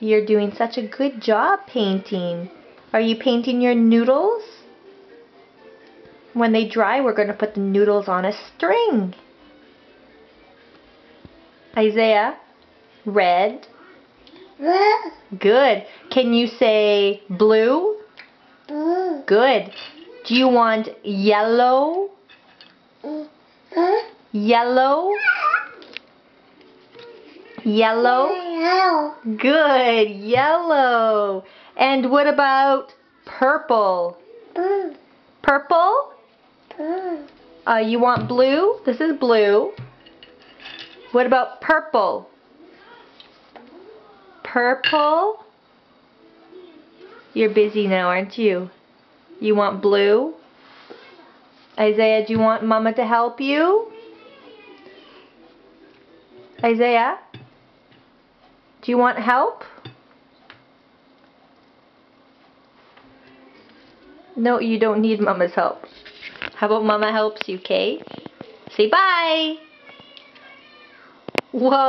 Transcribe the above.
You're doing such a good job painting. Are you painting your noodles? When they dry, we're going to put the noodles on a string. Isaiah, red. Red. Good. Can you say blue? Blue. Good. Do you want yellow? Huh? Yellow? Yellow? Yellow. Good. Yellow. And what about purple? Blue. Purple? Blue. Uh, you want blue? This is blue. What about purple? Purple? You're busy now, aren't you? You want blue? Isaiah, do you want Mama to help you? Isaiah? Do you want help? No, you don't need Mama's help. How about Mama helps you, Kay? Say bye! Whoa!